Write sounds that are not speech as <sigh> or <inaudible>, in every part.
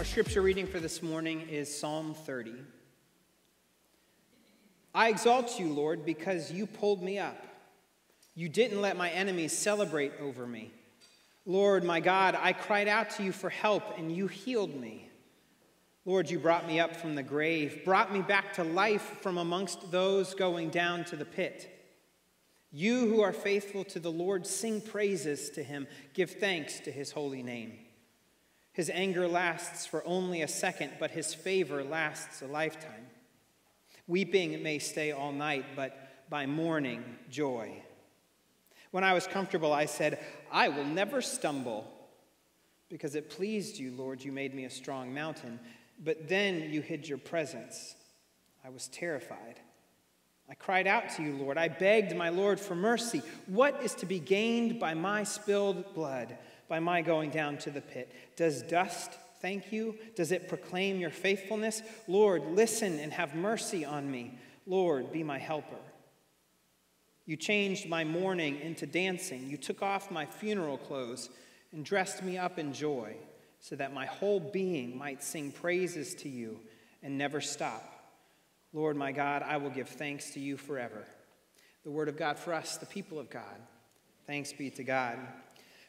Our scripture reading for this morning is Psalm 30. I exalt you, Lord, because you pulled me up. You didn't let my enemies celebrate over me. Lord, my God, I cried out to you for help, and you healed me. Lord, you brought me up from the grave, brought me back to life from amongst those going down to the pit. You who are faithful to the Lord, sing praises to him, give thanks to his holy name. His anger lasts for only a second, but his favor lasts a lifetime. Weeping may stay all night, but by morning, joy. When I was comfortable, I said, I will never stumble. Because it pleased you, Lord, you made me a strong mountain. But then you hid your presence. I was terrified. I cried out to you, Lord. I begged my Lord for mercy. What is to be gained by my spilled blood, by my going down to the pit? Does dust thank you? Does it proclaim your faithfulness? Lord, listen and have mercy on me. Lord, be my helper. You changed my mourning into dancing. You took off my funeral clothes and dressed me up in joy so that my whole being might sing praises to you and never stop. Lord my God, I will give thanks to you forever. The word of God for us, the people of God. Thanks be to God.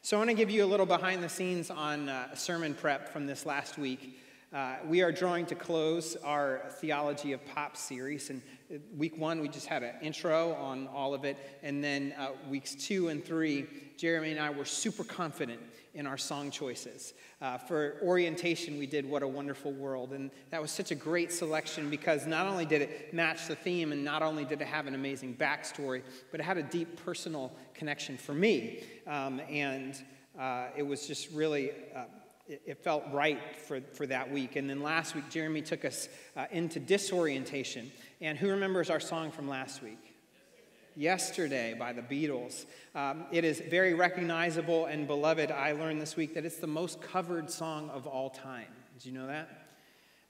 So, I want to give you a little behind the scenes on uh, sermon prep from this last week. Uh, we are drawing to close our Theology of Pop series. And uh, week one, we just had an intro on all of it. And then uh, weeks two and three, Jeremy and I were super confident in our song choices. Uh, for orientation, we did What a Wonderful World. And that was such a great selection because not only did it match the theme and not only did it have an amazing backstory, but it had a deep personal connection for me. Um, and uh, it was just really. Uh, it, felt right for, for that week. And then last week, Jeremy took us uh, into disorientation. And who remembers our song from last week? Yesterday by the Beatles. Um, it is very recognizable and beloved. I learned this week that it's the most covered song of all time. Did you know that?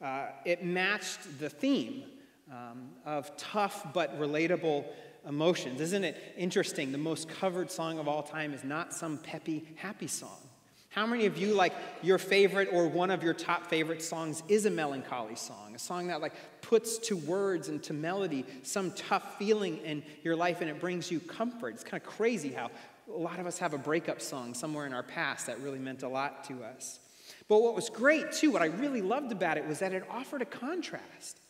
Uh, it matched the theme um, of tough but relatable emotions. Isn't it interesting? The most covered song of all time is not some peppy, happy song. How many of you, like, your favorite or one of your top favorite songs is a melancholy song? A song that, like, puts to words and to melody some tough feeling in your life and it brings you comfort. It's kind of crazy how a lot of us have a breakup song somewhere in our past that really meant a lot to us. But what was great, too, what I really loved about it was that it offered a contrast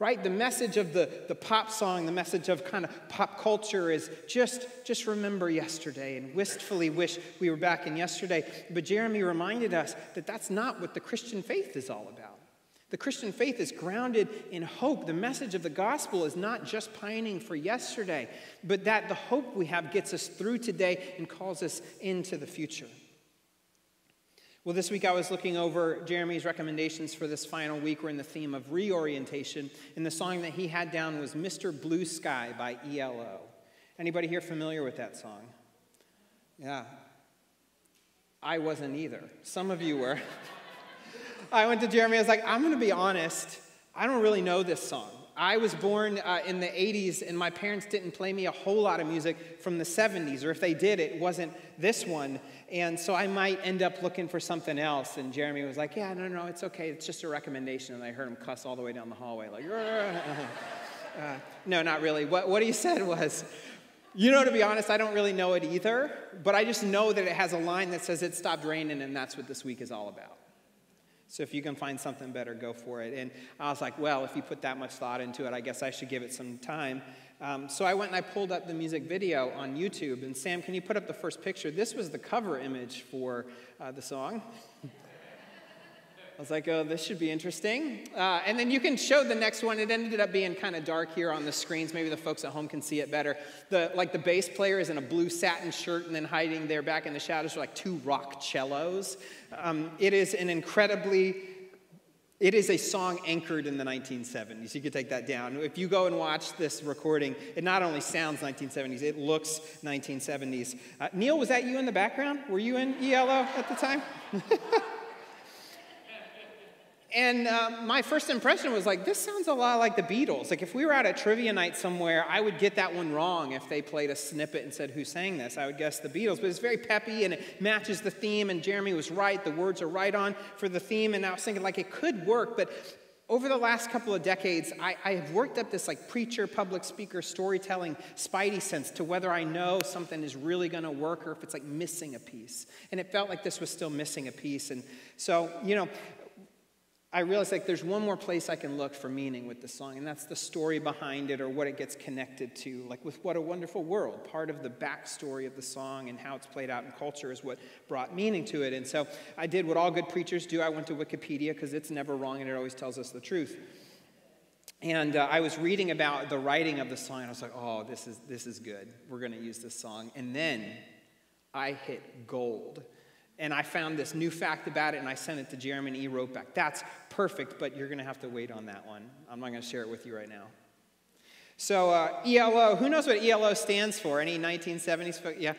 right? The message of the, the pop song the message of kind of pop culture is just just remember yesterday and wistfully wish we were back in yesterday. But jeremy reminded us that that's not what the christian faith is all about. The christian faith is grounded in hope. The message of the gospel is not just pining for yesterday but that the hope we have gets us through today and calls us into the future well, this week I was looking over Jeremy's recommendations for this final week. We're in the theme of reorientation, and the song that he had down was Mr. Blue Sky by ELO. Anybody here familiar with that song? Yeah. I wasn't either. Some of you were. <laughs> I went to Jeremy, I was like, I'm going to be honest, I don't really know this song. I was born uh, in the 80s, and my parents didn't play me a whole lot of music from the 70s, or if they did, it wasn't this one. And so I might end up looking for something else. And Jeremy was like, Yeah, no, no, it's okay. It's just a recommendation. And I heard him cuss all the way down the hallway, like, uh, No, not really. What, what he said was, You know, to be honest, I don't really know it either, but I just know that it has a line that says it stopped raining, and that's what this week is all about. So if you can find something better, go for it. And I was like, well, if you put that much thought into it, I guess I should give it some time. Um, so I went and I pulled up the music video on YouTube. And Sam, can you put up the first picture? This was the cover image for uh, the song. <laughs> I was like, oh, this should be interesting. Uh, and then you can show the next one. It ended up being kind of dark here on the screens. Maybe the folks at home can see it better. The, like the bass player is in a blue satin shirt, and then hiding there back in the shadows are like two rock cellos. Um, it is an incredibly it is a song anchored in the 1970s. You could take that down. If you go and watch this recording, it not only sounds 1970s, it looks 1970s. Uh, Neil, was that you in the background? Were you in ELO at the time? <laughs> And um, my first impression was like, this sounds a lot like the Beatles. Like, if we were at a trivia night somewhere, I would get that one wrong if they played a snippet and said, Who sang this? I would guess the Beatles. But it's very peppy and it matches the theme, and Jeremy was right. The words are right on for the theme. And I was thinking, like, it could work. But over the last couple of decades, I, I have worked up this like preacher, public speaker, storytelling spidey sense to whether I know something is really going to work or if it's like missing a piece. And it felt like this was still missing a piece. And so, you know, I realized like there's one more place I can look for meaning with the song, and that's the story behind it or what it gets connected to. Like with What a Wonderful World, part of the backstory of the song and how it's played out in culture is what brought meaning to it. And so I did what all good preachers do. I went to Wikipedia because it's never wrong and it always tells us the truth. And uh, I was reading about the writing of the song, and I was like, oh, this is, this is good. We're going to use this song. And then I hit gold and I found this new fact about it and I sent it to Jeremy and he wrote back, that's perfect, but you're going to have to wait on that one. I'm not going to share it with you right now. So, uh, ELO, who knows what ELO stands for? Any 1970s? Yeah.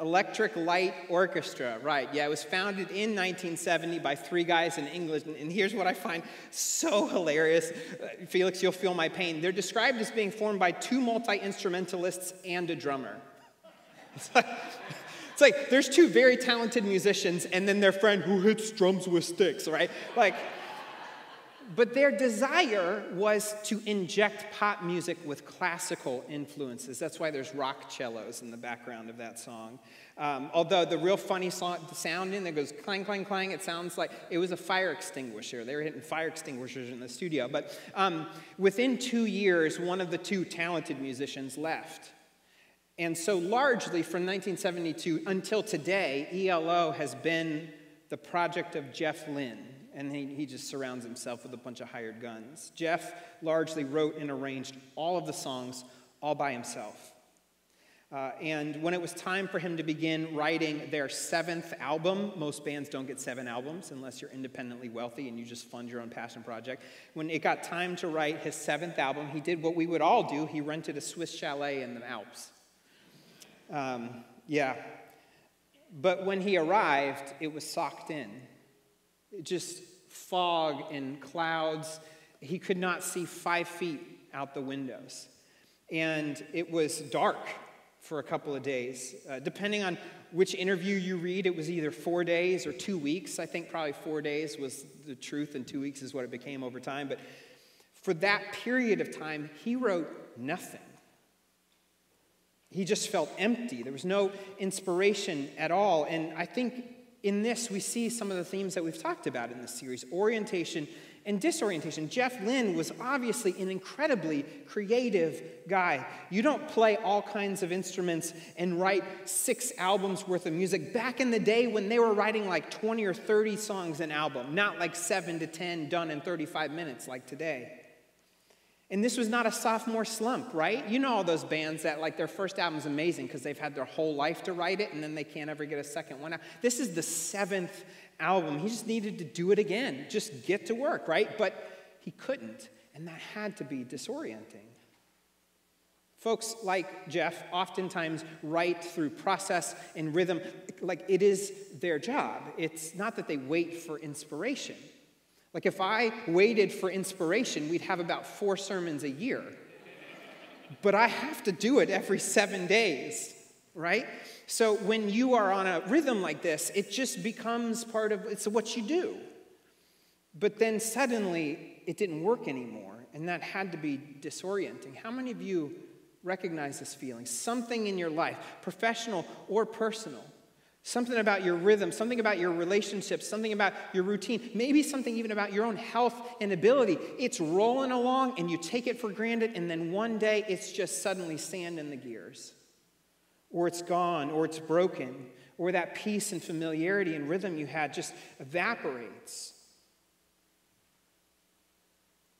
Electric Light Orchestra, right. Yeah, it was founded in 1970 by three guys in England. And here's what I find so hilarious. Uh, Felix, you'll feel my pain. They're described as being formed by two multi instrumentalists and a drummer. <laughs> there's two very talented musicians and then their friend who hits drums with sticks, right? Like, but their desire was to inject pop music with classical influences. That's why there's rock cellos in the background of that song. Um, although the real funny song, sound in there goes clang, clang, clang, it sounds like it was a fire extinguisher. They were hitting fire extinguishers in the studio. But um, within two years, one of the two talented musicians left. And so, largely from 1972 until today, ELO has been the project of Jeff Lynne, and he, he just surrounds himself with a bunch of hired guns. Jeff largely wrote and arranged all of the songs all by himself. Uh, and when it was time for him to begin writing their seventh album, most bands don't get seven albums unless you're independently wealthy and you just fund your own passion project. When it got time to write his seventh album, he did what we would all do he rented a Swiss chalet in the Alps. Um, yeah. But when he arrived, it was socked in. It just fog and clouds. He could not see five feet out the windows. And it was dark for a couple of days. Uh, depending on which interview you read, it was either four days or two weeks. I think probably four days was the truth, and two weeks is what it became over time. But for that period of time, he wrote nothing. He just felt empty. There was no inspiration at all. And I think in this, we see some of the themes that we've talked about in this series orientation and disorientation. Jeff Lynne was obviously an incredibly creative guy. You don't play all kinds of instruments and write six albums worth of music back in the day when they were writing like 20 or 30 songs an album, not like seven to 10 done in 35 minutes like today. And this was not a sophomore slump, right? You know all those bands that like their first album is amazing because they've had their whole life to write it and then they can't ever get a second one out. This is the seventh album. He just needed to do it again, just get to work, right? But he couldn't, and that had to be disorienting. Folks like Jeff oftentimes write through process and rhythm like it is their job. It's not that they wait for inspiration. Like if I waited for inspiration, we'd have about four sermons a year. But I have to do it every seven days, right? So when you are on a rhythm like this, it just becomes part of it's what you do. But then suddenly it didn't work anymore, and that had to be disorienting. How many of you recognize this feeling? Something in your life, professional or personal, Something about your rhythm, something about your relationships, something about your routine, maybe something even about your own health and ability. It's rolling along and you take it for granted, and then one day it's just suddenly sand in the gears. Or it's gone, or it's broken, or that peace and familiarity and rhythm you had just evaporates.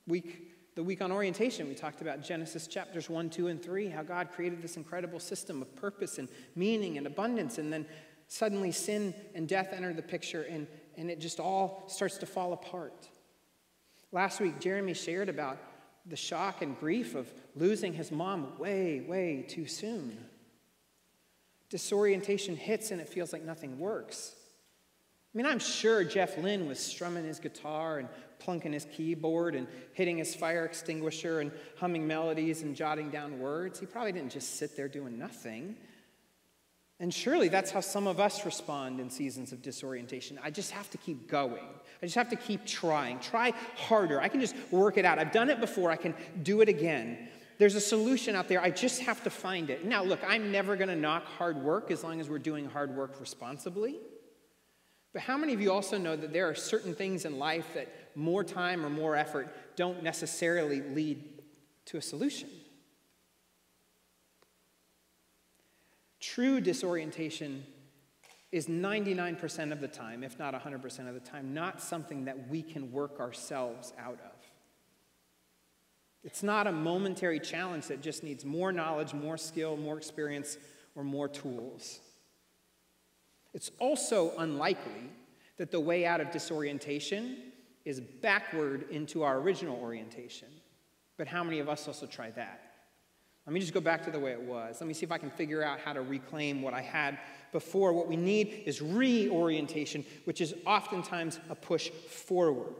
Week, the week on orientation, we talked about Genesis chapters 1, 2, and 3, how God created this incredible system of purpose and meaning and abundance, and then suddenly sin and death enter the picture and, and it just all starts to fall apart. Last week, Jeremy shared about the shock and grief of losing his mom way, way too soon. Disorientation hits and it feels like nothing works. I mean, I'm sure Jeff Lynne was strumming his guitar and plunking his keyboard and hitting his fire extinguisher and humming melodies and jotting down words. He probably didn't just sit there doing nothing. And surely that's how some of us respond in seasons of disorientation. I just have to keep going. I just have to keep trying. Try harder. I can just work it out. I've done it before, I can do it again. There's a solution out there. I just have to find it. Now, look, I'm never going to knock hard work as long as we're doing hard work responsibly. But how many of you also know that there are certain things in life that more time or more effort don't necessarily lead to a solution? True disorientation is 99% of the time, if not 100% of the time, not something that we can work ourselves out of. It's not a momentary challenge that just needs more knowledge, more skill, more experience, or more tools. It's also unlikely that the way out of disorientation is backward into our original orientation. But how many of us also try that? Let me just go back to the way it was. Let me see if I can figure out how to reclaim what I had before. What we need is reorientation, which is oftentimes a push forward.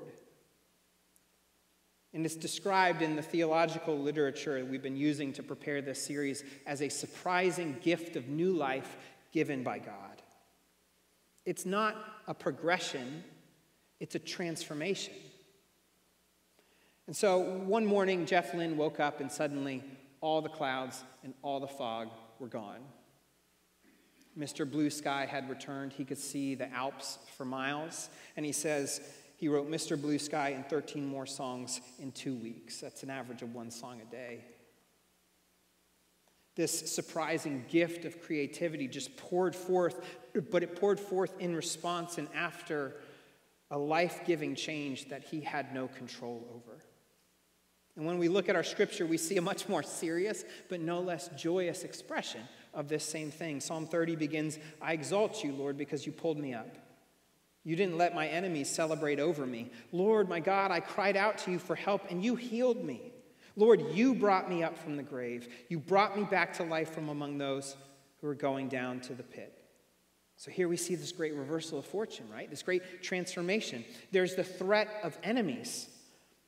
And it's described in the theological literature we've been using to prepare this series as a surprising gift of new life given by God. It's not a progression, it's a transformation. And so one morning, Jeff Lynne woke up and suddenly all the clouds and all the fog were gone. Mr. Blue Sky had returned. He could see the Alps for miles. And he says he wrote Mr. Blue Sky and 13 more songs in two weeks. That's an average of one song a day this surprising gift of creativity just poured forth, but it poured forth in response and after a life giving change that he had no control over. And when we look at our scripture, we see a much more serious but no less joyous expression of this same thing. Psalm 30 begins I exalt you, Lord, because you pulled me up. You didn't let my enemies celebrate over me. Lord, my God, I cried out to you for help, and you healed me. Lord, you brought me up from the grave. You brought me back to life from among those who are going down to the pit. So here we see this great reversal of fortune, right? This great transformation. There's the threat of enemies.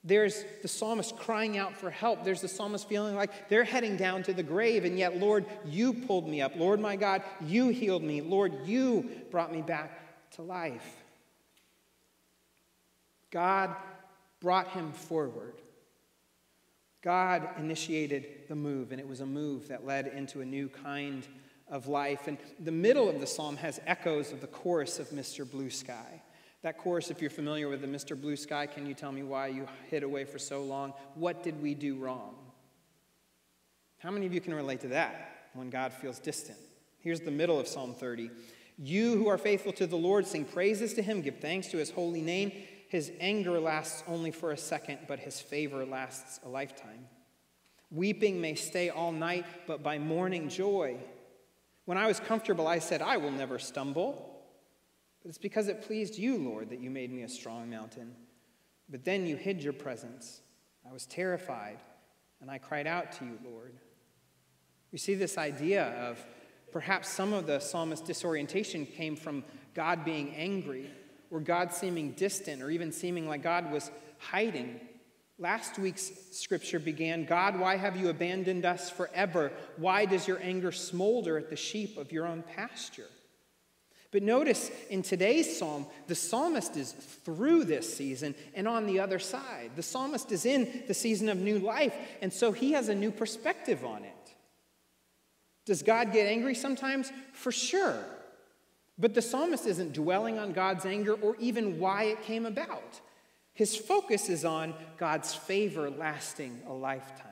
There's the psalmist crying out for help. There's the psalmist feeling like they're heading down to the grave, and yet, Lord, you pulled me up. Lord, my God, you healed me. Lord, you brought me back to life. God brought him forward. God initiated the move, and it was a move that led into a new kind of life. And the middle of the psalm has echoes of the chorus of Mr. Blue Sky. That chorus, if you're familiar with the Mr. Blue Sky, can you tell me why you hid away for so long? What did we do wrong? How many of you can relate to that when God feels distant? Here's the middle of Psalm 30. You who are faithful to the Lord, sing praises to him, give thanks to his holy name. His anger lasts only for a second, but his favor lasts a lifetime. Weeping may stay all night, but by morning joy. When I was comfortable, I said, I will never stumble. But it's because it pleased you, Lord, that you made me a strong mountain. But then you hid your presence. I was terrified, and I cried out to you, Lord. You see this idea of perhaps some of the psalmist's disorientation came from God being angry or God seeming distant or even seeming like God was hiding. Last week's scripture began God, why have you abandoned us forever? Why does your anger smolder at the sheep of your own pasture? But notice in today's psalm, the psalmist is through this season and on the other side. The psalmist is in the season of new life, and so he has a new perspective on it. Does God get angry sometimes? For sure. But the psalmist isn't dwelling on God's anger or even why it came about. His focus is on God's favor lasting a lifetime.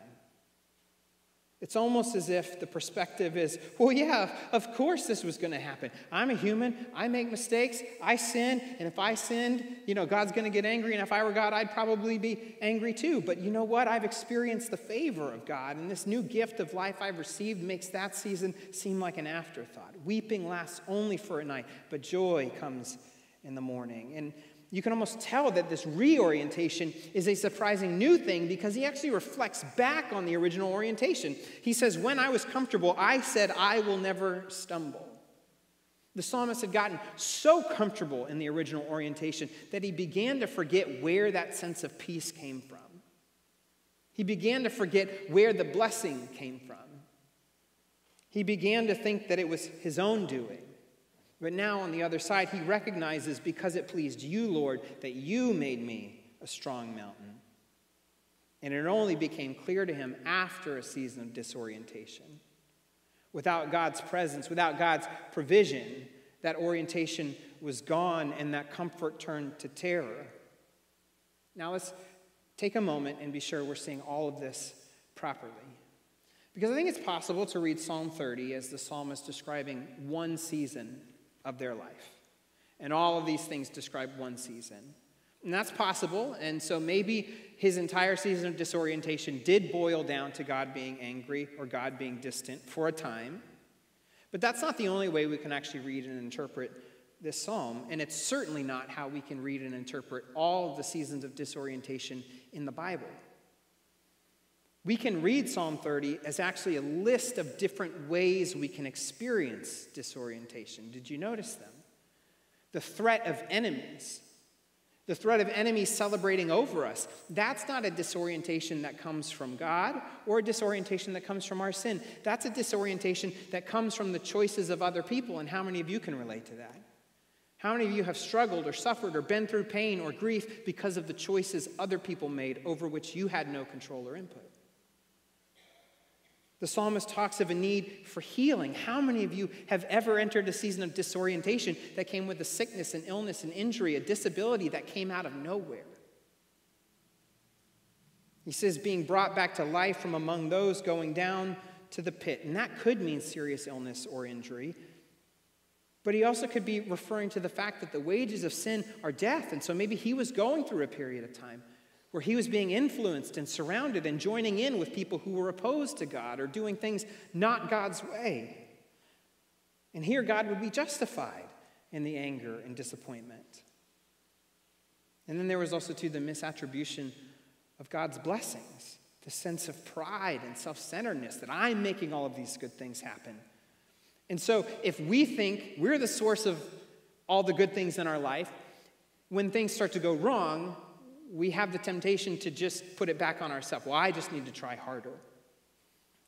It's almost as if the perspective is, well, yeah, of course this was going to happen. I'm a human. I make mistakes. I sin. And if I sinned, you know, God's going to get angry. And if I were God, I'd probably be angry too. But you know what? I've experienced the favor of God. And this new gift of life I've received makes that season seem like an afterthought. Weeping lasts only for a night, but joy comes in the morning. And you can almost tell that this reorientation is a surprising new thing because he actually reflects back on the original orientation. He says, When I was comfortable, I said, I will never stumble. The psalmist had gotten so comfortable in the original orientation that he began to forget where that sense of peace came from. He began to forget where the blessing came from. He began to think that it was his own doing. But now, on the other side, he recognizes because it pleased you, Lord, that you made me a strong mountain. And it only became clear to him after a season of disorientation. Without God's presence, without God's provision, that orientation was gone and that comfort turned to terror. Now let's take a moment and be sure we're seeing all of this properly. Because I think it's possible to read Psalm 30 as the psalmist describing one season of their life. And all of these things describe one season. And that's possible. And so maybe his entire season of disorientation did boil down to God being angry or God being distant for a time. But that's not the only way we can actually read and interpret this psalm. And it's certainly not how we can read and interpret all of the seasons of disorientation in the Bible. We can read Psalm 30 as actually a list of different ways we can experience disorientation. Did you notice them? The threat of enemies, the threat of enemies celebrating over us. That's not a disorientation that comes from God or a disorientation that comes from our sin. That's a disorientation that comes from the choices of other people. And how many of you can relate to that? How many of you have struggled or suffered or been through pain or grief because of the choices other people made over which you had no control or input? The psalmist talks of a need for healing. How many of you have ever entered a season of disorientation that came with a sickness, an illness, an injury, a disability that came out of nowhere? He says, being brought back to life from among those going down to the pit. And that could mean serious illness or injury. But he also could be referring to the fact that the wages of sin are death. And so maybe he was going through a period of time where he was being influenced and surrounded and joining in with people who were opposed to God or doing things not God's way. And here God would be justified in the anger and disappointment. And then there was also, too, the misattribution of God's blessings, the sense of pride and self centeredness that I'm making all of these good things happen. And so, if we think we're the source of all the good things in our life, when things start to go wrong, we have the temptation to just put it back on ourselves. Well, I just need to try harder.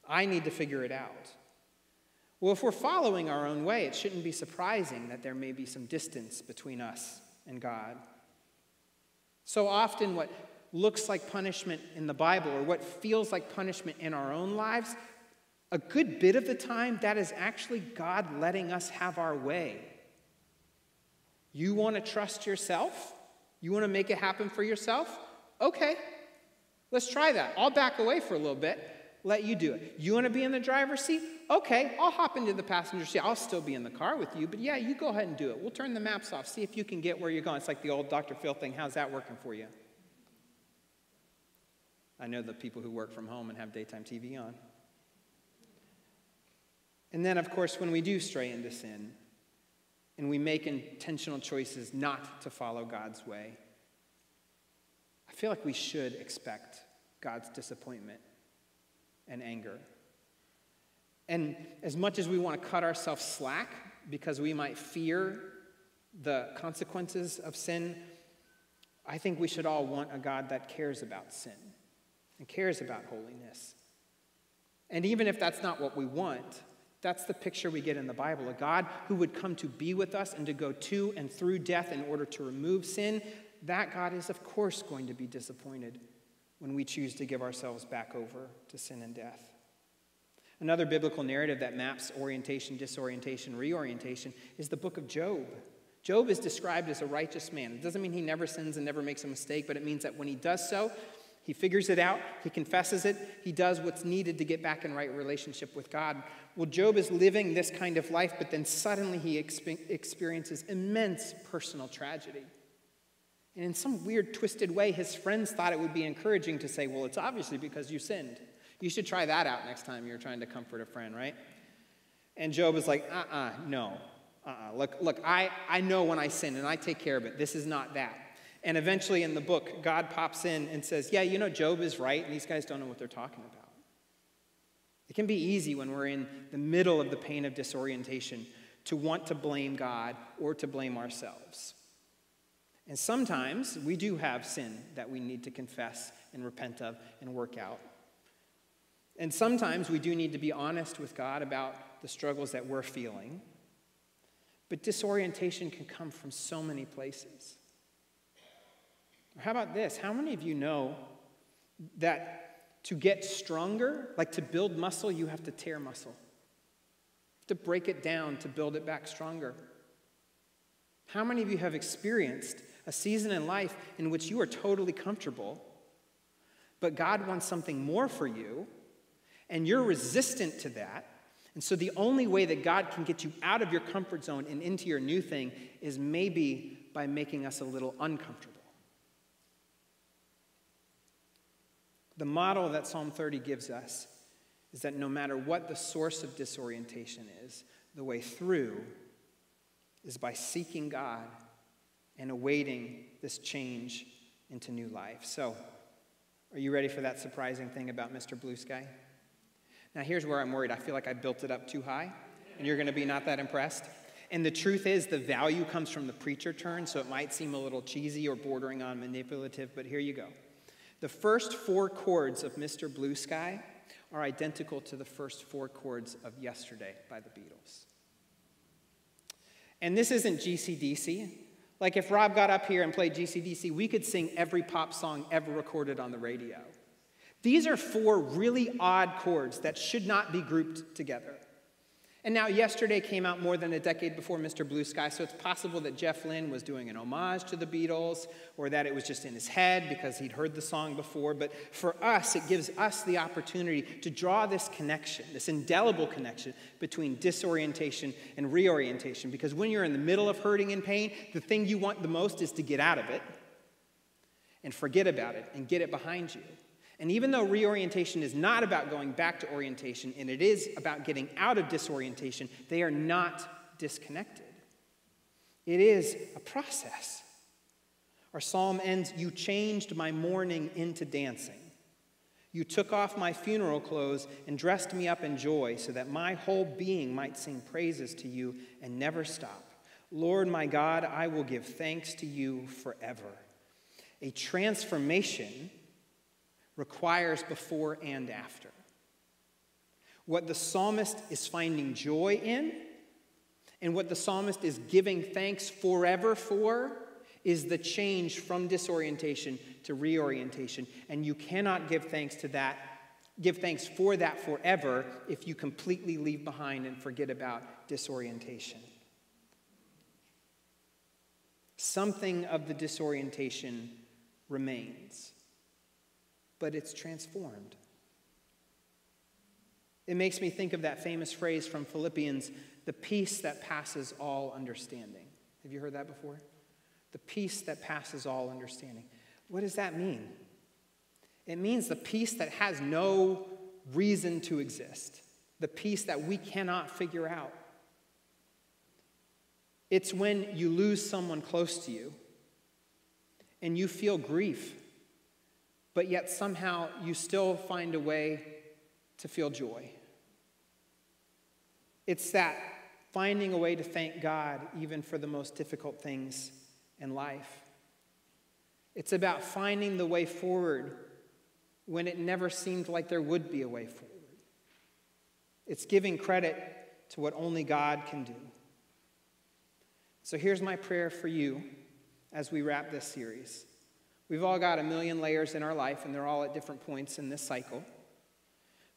I need to figure it out. Well, if we're following our own way, it shouldn't be surprising that there may be some distance between us and God. So often, what looks like punishment in the Bible or what feels like punishment in our own lives, a good bit of the time, that is actually God letting us have our way. You want to trust yourself? You want to make it happen for yourself? Okay, let's try that. I'll back away for a little bit, let you do it. You want to be in the driver's seat? Okay, I'll hop into the passenger seat. I'll still be in the car with you, but yeah, you go ahead and do it. We'll turn the maps off, see if you can get where you're going. It's like the old Dr. Phil thing. How's that working for you? I know the people who work from home and have daytime TV on. And then, of course, when we do stray into sin, and we make intentional choices not to follow God's way, I feel like we should expect God's disappointment and anger. And as much as we want to cut ourselves slack because we might fear the consequences of sin, I think we should all want a God that cares about sin and cares about holiness. And even if that's not what we want, that's the picture we get in the Bible a God who would come to be with us and to go to and through death in order to remove sin. That God is, of course, going to be disappointed when we choose to give ourselves back over to sin and death. Another biblical narrative that maps orientation, disorientation, reorientation is the book of Job. Job is described as a righteous man. It doesn't mean he never sins and never makes a mistake, but it means that when he does so, he figures it out, he confesses it, he does what's needed to get back in right relationship with God. Well, Job is living this kind of life, but then suddenly he exp- experiences immense personal tragedy. And in some weird, twisted way, his friends thought it would be encouraging to say, Well, it's obviously because you sinned. You should try that out next time you're trying to comfort a friend, right? And Job is like, Uh uh-uh, uh no. Uh uh-uh. uh. Look, look I, I know when I sin and I take care of it. This is not that. And eventually in the book, God pops in and says, Yeah, you know, Job is right, and these guys don't know what they're talking about. It can be easy when we're in the middle of the pain of disorientation to want to blame God or to blame ourselves. And sometimes we do have sin that we need to confess and repent of and work out. And sometimes we do need to be honest with God about the struggles that we're feeling. But disorientation can come from so many places. How about this? How many of you know that to get stronger, like to build muscle, you have to tear muscle? To break it down to build it back stronger. How many of you have experienced a season in life in which you are totally comfortable, but God wants something more for you, and you're resistant to that? And so, the only way that God can get you out of your comfort zone and into your new thing is maybe by making us a little uncomfortable. The model that Psalm 30 gives us is that no matter what the source of disorientation is, the way through is by seeking God and awaiting this change into new life. So, are you ready for that surprising thing about Mr. Blue Sky? Now, here's where I'm worried. I feel like I built it up too high, and you're going to be not that impressed. And the truth is, the value comes from the preacher turn, so it might seem a little cheesy or bordering on manipulative, but here you go. The first four chords of Mr. Blue Sky are identical to the first four chords of Yesterday by the Beatles. And this isn't GCDC. Like if Rob got up here and played GCDC, we could sing every pop song ever recorded on the radio. These are four really odd chords that should not be grouped together. And now, yesterday came out more than a decade before Mr. Blue Sky, so it's possible that Jeff Lynne was doing an homage to the Beatles or that it was just in his head because he'd heard the song before. But for us, it gives us the opportunity to draw this connection, this indelible connection between disorientation and reorientation. Because when you're in the middle of hurting and pain, the thing you want the most is to get out of it and forget about it and get it behind you. And even though reorientation is not about going back to orientation and it is about getting out of disorientation, they are not disconnected. It is a process. Our psalm ends You changed my mourning into dancing. You took off my funeral clothes and dressed me up in joy so that my whole being might sing praises to you and never stop. Lord my God, I will give thanks to you forever. A transformation requires before and after. What the psalmist is finding joy in, and what the psalmist is giving thanks forever for, is the change from disorientation to reorientation. And you cannot give thanks to that, give thanks for that forever if you completely leave behind and forget about disorientation. Something of the disorientation remains but it's transformed. It makes me think of that famous phrase from Philippians the peace that passes all understanding. Have you heard that before? The peace that passes all understanding. What does that mean? It means the peace that has no reason to exist, the peace that we cannot figure out. It's when you lose someone close to you and you feel grief but yet somehow you still find a way to feel joy. It's that finding a way to thank God even for the most difficult things in life. It's about finding the way forward when it never seemed like there would be a way forward. It's giving credit to what only God can do. So here's my prayer for you as we wrap this series. We've all got a million layers in our life, and they're all at different points in this cycle.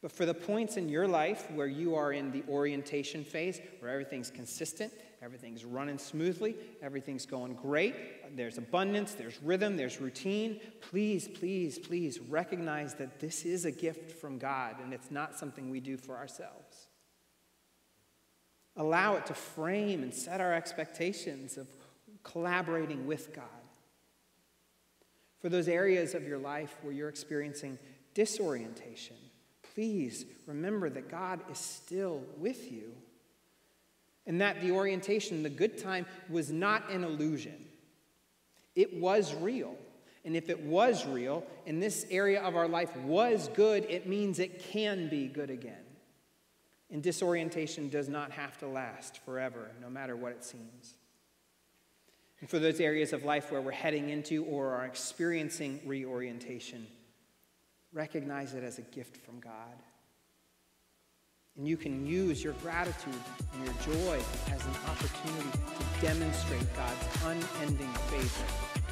But for the points in your life where you are in the orientation phase, where everything's consistent, everything's running smoothly, everything's going great, there's abundance, there's rhythm, there's routine, please, please, please recognize that this is a gift from God and it's not something we do for ourselves. Allow it to frame and set our expectations of collaborating with God for those areas of your life where you're experiencing disorientation, please remember that God is still with you. And that the orientation, the good time, was not an illusion. It was real. And if it was real, and this area of our life was good, it means it can be good again. And disorientation does not have to last forever, no matter what it seems. And for those areas of life where we're heading into or are experiencing reorientation, recognize it as a gift from God. And you can use your gratitude and your joy as an opportunity to demonstrate God's unending favor